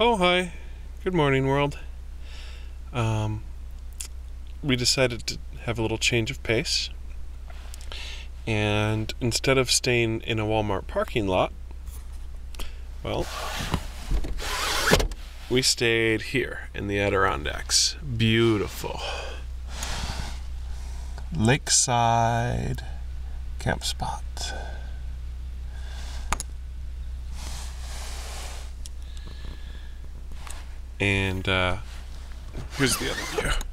Oh, hi. Good morning, world. Um, we decided to have a little change of pace. And instead of staying in a Walmart parking lot, well, we stayed here in the Adirondacks. Beautiful. Lakeside camp spot. And uh, here's the other view.